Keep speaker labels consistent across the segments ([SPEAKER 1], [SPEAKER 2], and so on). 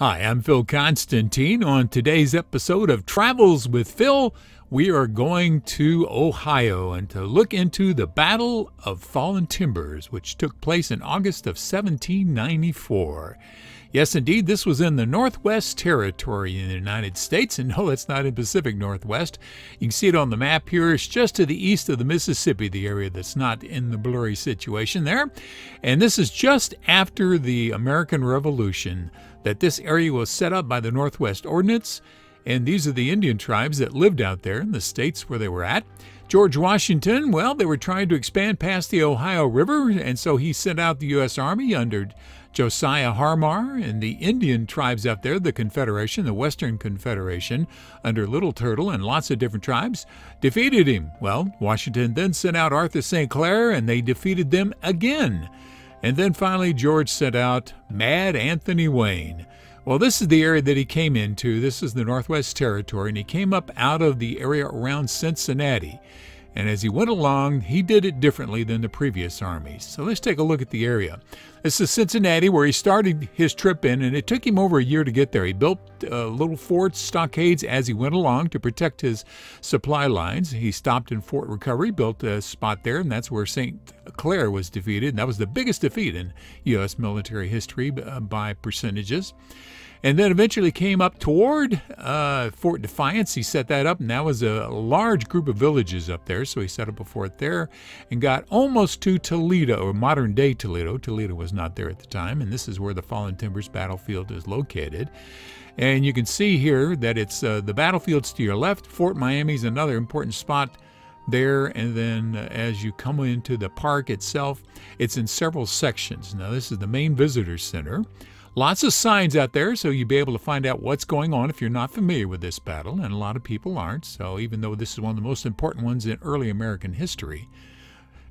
[SPEAKER 1] Hi, I'm Phil Konstantin. On today's episode of Travels with Phil, we are going to Ohio and to look into the Battle of Fallen Timbers, which took place in August of 1794. Yes, indeed, this was in the Northwest Territory in the United States, and no, it's not in Pacific Northwest. You can see it on the map here. It's just to the east of the Mississippi, the area that's not in the blurry situation there. And this is just after the American Revolution that this area was set up by the Northwest Ordinance, and these are the Indian tribes that lived out there in the states where they were at. George Washington, well, they were trying to expand past the Ohio River, and so he sent out the U.S. Army under Josiah Harmar and the Indian tribes out there, the Confederation, the Western Confederation, under Little Turtle and lots of different tribes, defeated him. Well, Washington then sent out Arthur St. Clair, and they defeated them again. And then finally, George sent out Mad Anthony Wayne. Well, this is the area that he came into. This is the Northwest Territory, and he came up out of the area around Cincinnati. And as he went along, he did it differently than the previous armies. So let's take a look at the area. This is Cincinnati, where he started his trip in, and it took him over a year to get there. He built uh, little forts, stockades as he went along to protect his supply lines. He stopped in Fort Recovery, built a spot there, and that's where St. Clair was defeated. And that was the biggest defeat in U.S. military history uh, by percentages and then eventually came up toward uh, Fort Defiance. He set that up, and that was a large group of villages up there. So he set up a fort there and got almost to Toledo, or modern day Toledo. Toledo was not there at the time, and this is where the Fallen Timbers battlefield is located. And you can see here that it's uh, the battlefields to your left. Fort Miami is another important spot there. And then uh, as you come into the park itself, it's in several sections. Now, this is the main visitor center. Lots of signs out there, so you'll be able to find out what's going on if you're not familiar with this battle, and a lot of people aren't. So, even though this is one of the most important ones in early American history,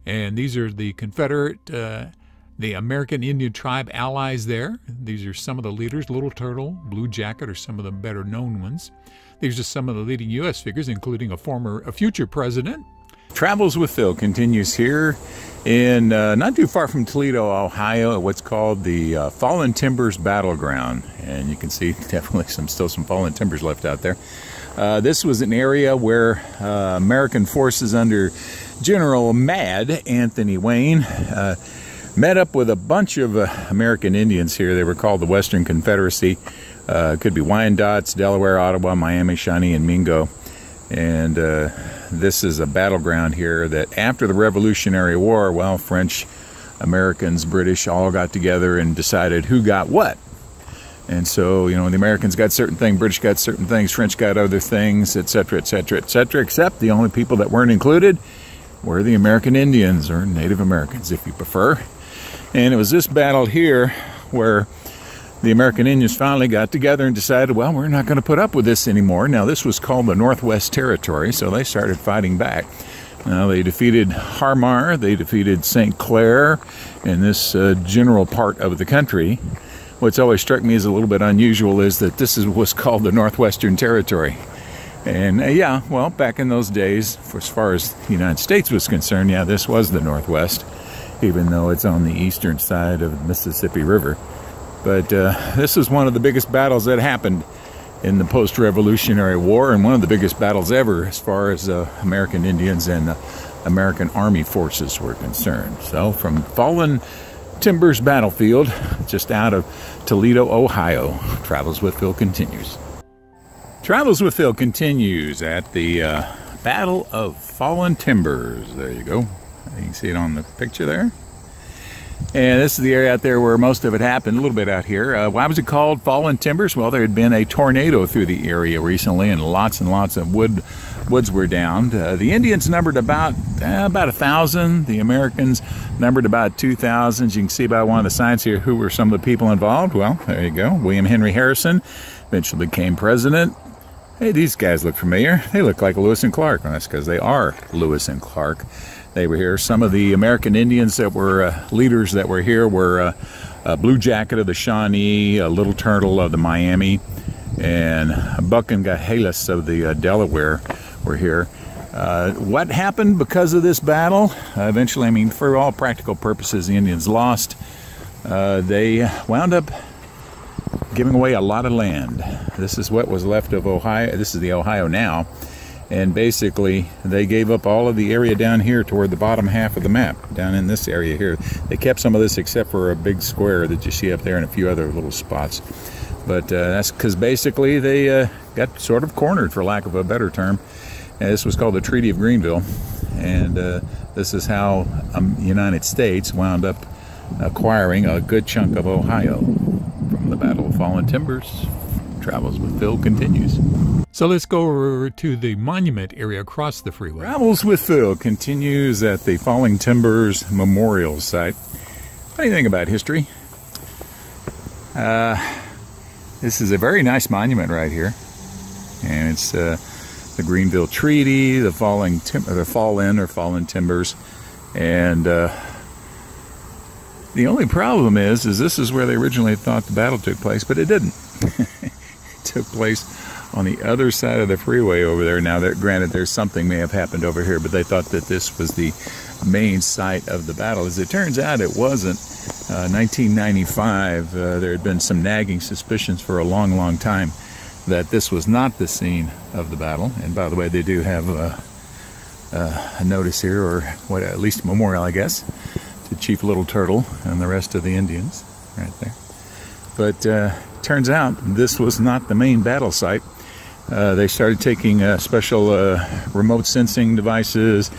[SPEAKER 1] and these are the Confederate, uh, the American Indian tribe allies there. These are some of the leaders Little Turtle, Blue Jacket are some of the better known ones. These are some of the leading U.S. figures, including a former, a future president,
[SPEAKER 2] Travels with Phil continues here in uh, not too far from Toledo, Ohio, at what's called the uh, Fallen Timbers Battleground. And you can see definitely some still some fallen timbers left out there. Uh, this was an area where uh, American forces under General Mad Anthony Wayne uh, met up with a bunch of uh, American Indians here. They were called the Western Confederacy. could be Wyandots, Delaware, Ottawa, Miami, Shawnee, and Mingo. And this is a battleground here that after the Revolutionary War, well, French, Americans, British all got together and decided who got what. And so, you know, the Americans got certain things, British got certain things, French got other things, etc., etc., etc., except the only people that weren't included were the American Indians, or Native Americans, if you prefer. And it was this battle here where the American Indians finally got together and decided, well, we're not going to put up with this anymore. Now, this was called the Northwest Territory, so they started fighting back. Now, they defeated Harmar, they defeated St. Clair in this uh, general part of the country. What's always struck me as a little bit unusual is that this is what's called the Northwestern Territory. And uh, yeah, well, back in those days, as far as the United States was concerned, yeah, this was the Northwest, even though it's on the eastern side of the Mississippi River. But uh, this is one of the biggest battles that happened in the post-Revolutionary War and one of the biggest battles ever as far as uh, American Indians and uh, American Army forces were concerned. So from Fallen Timbers Battlefield, just out of Toledo, Ohio, Travels with Phil continues. Travels with Phil continues at the uh, Battle of Fallen Timbers. There you go. You can see it on the picture there. And this is the area out there where most of it happened, a little bit out here. Uh, why was it called Fallen Timbers? Well, there had been a tornado through the area recently, and lots and lots of wood woods were downed. Uh, the Indians numbered about uh, about a thousand. The Americans numbered about two thousand. You can see by one of the signs here who were some of the people involved. Well, there you go. William Henry Harrison eventually became president. Hey, these guys look familiar. They look like Lewis and Clark. And that's because they are Lewis and Clark. They were here. Some of the American Indians that were uh, leaders that were here were uh, a Blue Jacket of the Shawnee, a Little Turtle of the Miami, and Buckongahelas of the uh, Delaware were here. Uh, what happened because of this battle? Uh, eventually, I mean, for all practical purposes, the Indians lost. They wound up giving away a lot of land. This is what was left of Ohio. This is the Ohio now. And basically, they gave up all of the area down here toward the bottom half of the map, down in this area here. They kept some of this except for a big square that you see up there and a few other little spots. But uh, that's because basically they uh, got sort of cornered, for lack of a better term. And this was called the Treaty of Greenville. And uh, this is how the um, United States wound up acquiring a good chunk of Ohio Fallen Timbers. Travels with Phil continues.
[SPEAKER 1] So let's go over to the monument area across the freeway.
[SPEAKER 2] Travels with Phil continues at the Falling Timbers Memorial Site. You think about history? Uh, this is a very nice monument right here, and it's uh, the Greenville Treaty, the falling tim- the fallen or fallen timbers, and uh, the only problem is, is this is where they originally thought the battle took place, but it didn't. it took place on the other side of the freeway over there. Now, that granted, there's something may have happened over here, but they thought that this was the main site of the battle. As it turns out, it wasn't. Uh, 1995, uh, there had been some nagging suspicions for a long, long time that this was not the scene of the battle. And by the way, they do have a, a notice here, or what, at least a memorial, I guess, to Chief Little Turtle and the rest of the Indians right there. But uh, turns out this was not the main battle site. Uh, they started taking uh, special uh, remote sensing devices,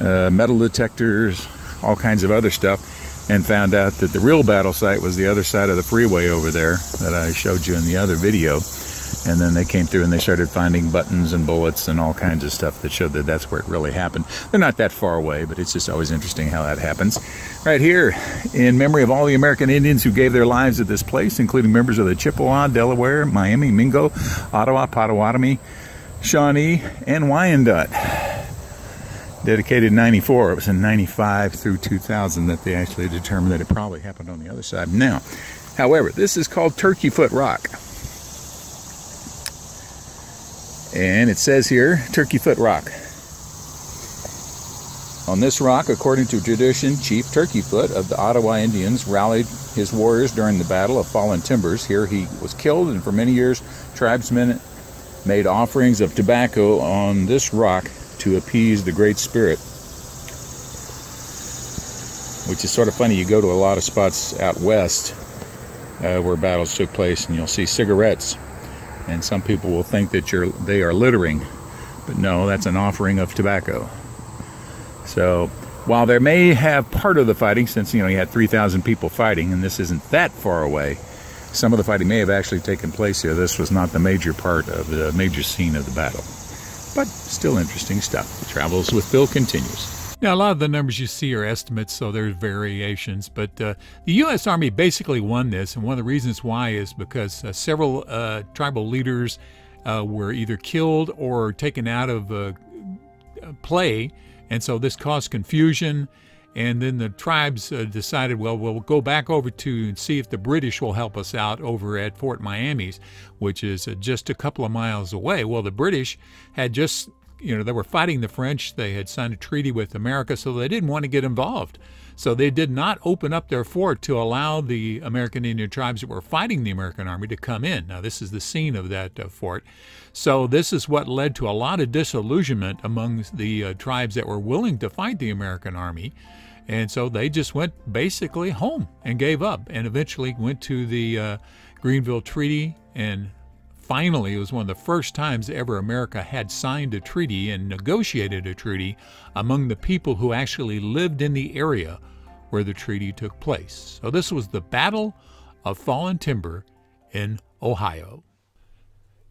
[SPEAKER 2] uh, metal detectors, all kinds of other stuff, and found out that the real battle site was the other side of the freeway over there that I showed you in the other video. And then they came through and they started finding buttons and bullets and all kinds of stuff that showed that that's where it really happened. They're not that far away, but it's just always interesting how that happens. Right here, in memory of all the American Indians who gave their lives at this place, including members of the Chippewa, Delaware, Miami, Mingo, Ottawa, Potawatomi, Shawnee, and Wyandot. Dedicated 94. It was in 95 through 2000 that they actually determined that it probably happened on the other side. Now, however, this is called Turkey Foot Rock. And it says here, Turkey Foot Rock. On this rock, according to tradition, Chief Turkey Foot of the Ottawa Indians rallied his warriors during the Battle of Fallen Timbers. Here he was killed, and for many years, tribesmen made offerings of tobacco on this rock to appease the Great Spirit. Which is sort of funny. You go to a lot of spots out west uh, where battles took place, and you'll see cigarettes and some people will think that you're they are littering but no that's an offering of tobacco. So while there may have part of the fighting since you know you had 3000 people fighting and this isn't that far away some of the fighting may have actually taken place here. This was not the major part of the major scene of the battle. But still interesting stuff. Travels with phil continues
[SPEAKER 1] now, a lot of the numbers you see are estimates, so there's variations. But uh, the U.S. Army basically won this, and one of the reasons why is because uh, several uh, tribal leaders uh, were either killed or taken out of uh, play, and so this caused confusion. And then the tribes uh, decided, well, we'll go back over to and see if the British will help us out over at Fort Miamis, which is just a couple of miles away. Well, the British had just you know, they were fighting the French. They had signed a treaty with America, so they didn't want to get involved. So they did not open up their fort to allow the American Indian tribes that were fighting the American army to come in. Now, this is the scene of that uh, fort. So this is what led to a lot of disillusionment among the uh, tribes that were willing to fight the American army. And so they just went basically home and gave up and eventually went to the uh, Greenville Treaty and finally, it was one of the first times ever America had signed a treaty and negotiated a treaty among the people who actually lived in the area where the treaty took place. So this was the Battle of Fallen Timber in Ohio.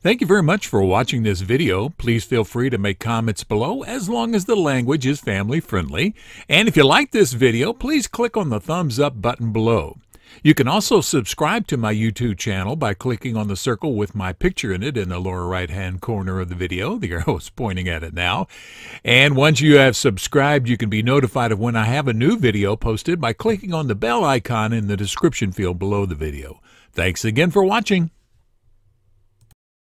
[SPEAKER 1] Thank you very much for watching this video. Please feel free to make comments below as long as the language is family friendly. And if you like this video, please click on the thumbs up button below. You can also subscribe to my YouTube channel by clicking on the circle with my picture in it in the lower right hand corner of the video. The arrow is pointing at it now. And once you have subscribed, you can be notified of when I have a new video posted by clicking on the bell icon in the description field below the video. Thanks again for watching.